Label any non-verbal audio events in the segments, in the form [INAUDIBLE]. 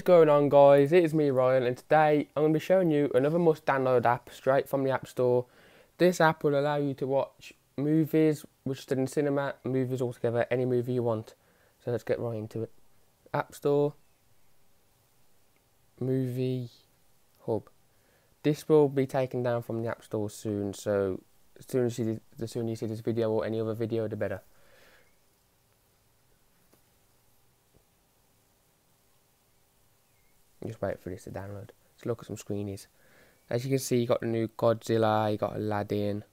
going on guys, it is me Ryan and today I'm going to be showing you another must download app straight from the App Store. This app will allow you to watch movies, which is in cinema, movies altogether, any movie you want. So let's get right into it. App Store, Movie Hub. This will be taken down from the App Store soon, so as soon as you, the sooner you see this video or any other video the better. Just wait for this to download. Let's look at some screenies. As you can see, you got the new Godzilla, you got Aladdin,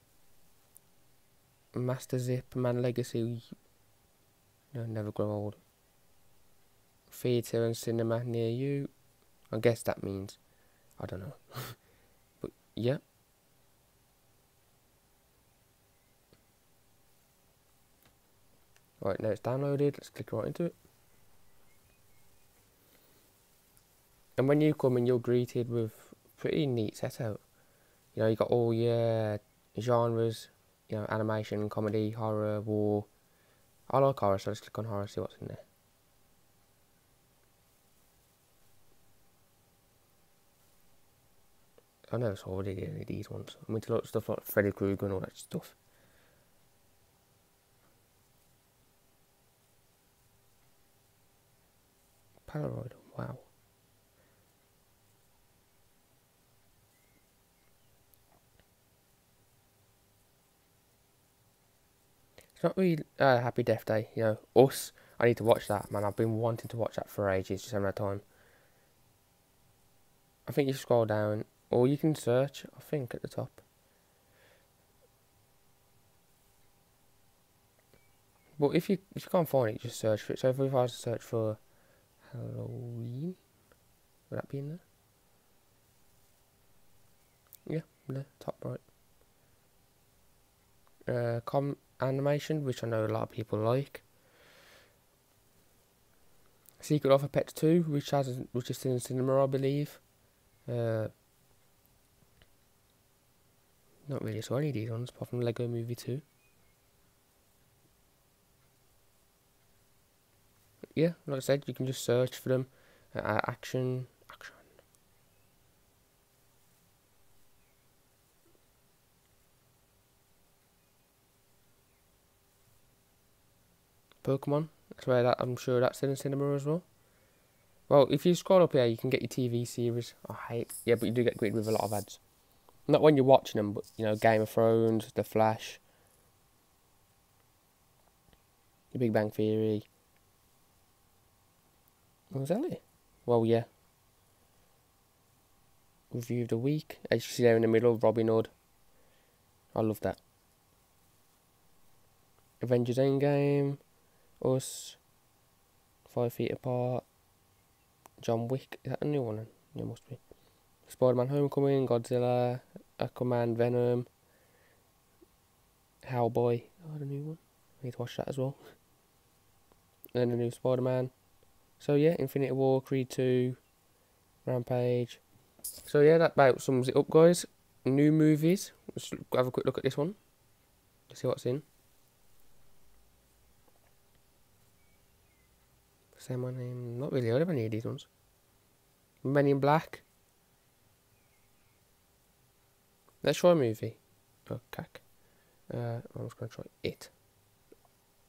Master Zip, Man Legacy, no, Never Grow Old, Theatre and Cinema near you. I guess that means, I don't know. [LAUGHS] but yeah. Right, now it's downloaded. Let's click right into it. And when you come in, you're greeted with pretty neat setup. You know, you got all your genres, you know, animation, comedy, horror, war. I like horror, so let's click on horror, see what's in there. I never saw any of these ones. I mean, to look stuff like Freddy Krueger and all that stuff. Polaroid, wow. Not really uh, Happy Death Day, you know. Us, I need to watch that, man. I've been wanting to watch that for ages, just haven't had time. I think you scroll down, or you can search, I think, at the top. But if you if you can't find it, just search for it. So if I was to search for Halloween, would that be in there? Yeah, the top right. Uh, com animation, which I know a lot of people like. Secret of a Pet 2, which has which is in the cinema, I believe. Uh, not really saw any of these ones, apart from Lego Movie 2. Yeah, like I said, you can just search for them. Uh, action, Pokemon. That's where that I'm sure that's in cinema as well. Well, if you scroll up here, you can get your TV series. I hate, yeah, but you do get greeted with a lot of ads. Not when you're watching them, but you know, Game of Thrones, The Flash, The Big Bang Theory. Oh, Was that it? Well, yeah. Review of the week. As you see there in the middle, Robin Hood. I love that. Avengers Endgame. Us, Five Feet Apart, John Wick, is that a new one? Yeah, must be. Spider-Man Homecoming, Godzilla, Aquaman, Venom, Hellboy, oh, the new one. I need to watch that as well. And then the new Spider-Man. So yeah, Infinity War, Creed 2, Rampage. So yeah, that about sums it up, guys. New movies. Let's have a quick look at this one. See what's in. Say my name. Not really heard of any of these ones. Men in Black. Let's try a movie. Oh, cack. Uh, I'm just going to try It.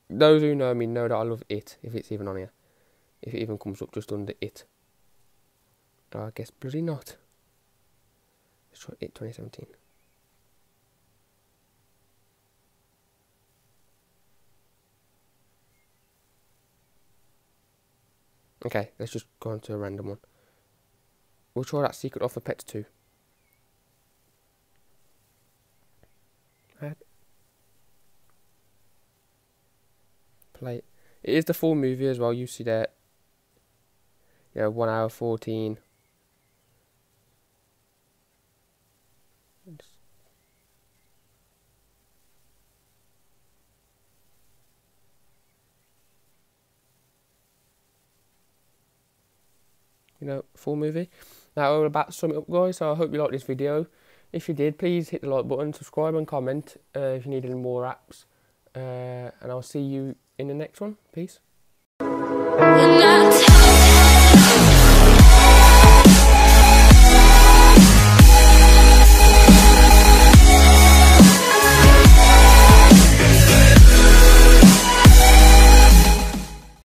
Those who know me know that I love It, if it's even on here. If it even comes up just under It. I guess bloody not. Let's try It 2017. Okay, let's just go on to a random one. We'll try that Secret offer a Pet 2. Play. It is the full movie as well. You see that. Yeah, 1 hour 14. You know, full movie. Now we're about to sum it up guys, so I hope you liked this video. If you did, please hit the like button, subscribe and comment uh, if you need any more apps. Uh, and I'll see you in the next one. Peace.